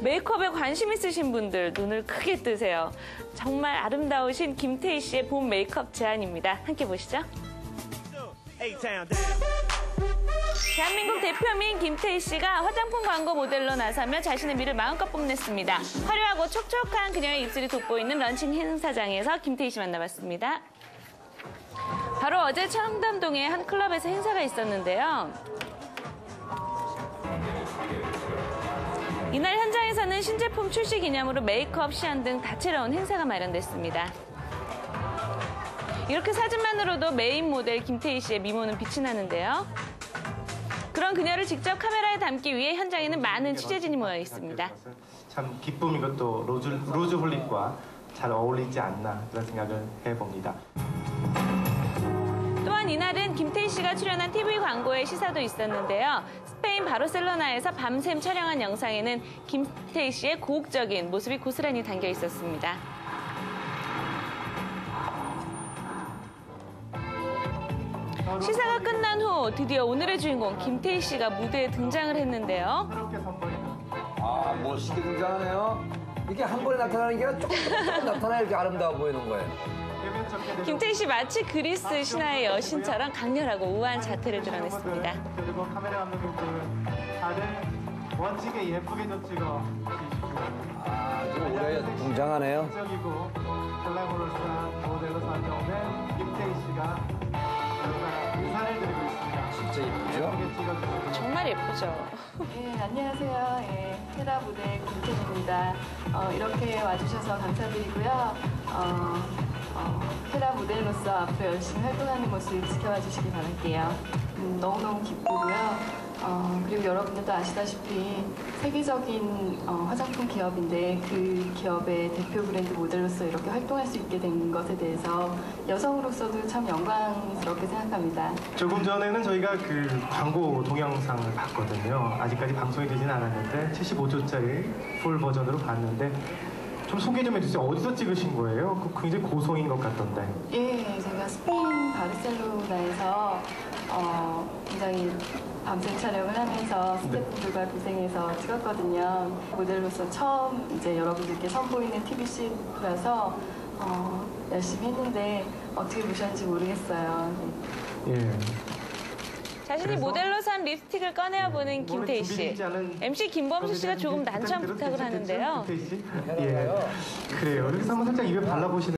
메이크업에 관심 있으신 분들 눈을 크게 뜨세요. 정말 아름다우신 김태희 씨의 봄 메이크업 제안입니다. 함께 보시죠. 대한민국 대표 미인 김태희 씨가 화장품 광고 모델로 나서며 자신의 미를 마음껏 뽐냈습니다. 화려하고 촉촉한 그녀의 입술이 돋보이는 런칭 행사장에서 김태희 씨 만나봤습니다. 바로 어제 청담동의 한 클럽에서 행사가 있었는데요. 현장에서는 신제품 출시 기념으로 메이크업 시연 등 다채로운 행사가 마련됐습니다. 이렇게 사진만으로도 메인 모델 김태희 씨의 미모는 빛이 나는데요. 그런 그녀를 직접 카메라에 담기 위해 현장에는 많은 취재진이 모여 있습니다. 참 기쁨이고 또 rose, Rose Holic과 잘 어울리지 않나 그런 생각을 해봅니다. 또한 이날은 김태희 씨가 출연한 TV 광고의 시사도 있었는데요. 스페인 바르셀로나에서 밤샘 촬영한 영상에는 김태희 씨의 고혹적인 모습이 고스란히 담겨 있었습니다. 시사가 끝난 후 드디어 오늘의 주인공 김태희 씨가 무대에 등장을 했는데요. 아, 멋있게 등장하네요. 이게 한 번에 나타나는 게 아니라 조금 조금 나타나야 이렇게 아름다워 보이는 거예요. 김태희 씨 마치 그리스 신화의 여신처럼 강렬하고 우아한 자태를 드러냈습니다. 그리고 카메라 감독님들 다들 멋지게 예쁘게 좀 찍어 주십시오. 아, 지금 올해 등장하네요. 적이고 콜라보로스한 모델로 선정된 김태희 씨가 여러분 인사를 드리고 있습니다. 진짜 예쁘죠? 예쁘게 찍어주시고 정말 예쁘죠. 네, 안녕하세요. 예, 테라 무대 김태입니다. 어, 이렇게 와주셔서 감사드리고요. 어, 어, 테라 모델로서 앞으로 열심히 활동하는 모습 지켜봐 주시기 바랄게요. 음, 너무너무 기쁘고요. 어, 그리고 여러분들도 아시다시피 세계적인 어, 화장품 기업인데 그 기업의 대표 브랜드 모델로서 이렇게 활동할 수 있게 된 것에 대해서 여성으로서도 참 영광스럽게 생각합니다. 조금 전에는 저희가 그 광고 동영상을 봤거든요. 아직까지 방송이 되진 않았는데 75초짜리 풀 버전으로 봤는데 좀 소개 좀 해주세요. 어디서 찍으신 거예요? 그 굉장히 고성인 것 같던데. 예, 제가 스페인 바르셀로나에서 어, 굉장히 밤샘 촬영을 하면서 스태프들과 고생해서 찍었거든요. 모델로서 처음 이제 여러분들께 선보이는 TVC라서 어, 열심히 했는데 어떻게 보셨는지 모르겠어요. 네. 예. 자신이? 모델로 산 립스틱을 꺼내어 보는 김태희 씨. MC 김범수 씨가 조금 난처한 부탁을 하는데요. 예. 그래요. 그래서 한번 살짝 입에 발라보시는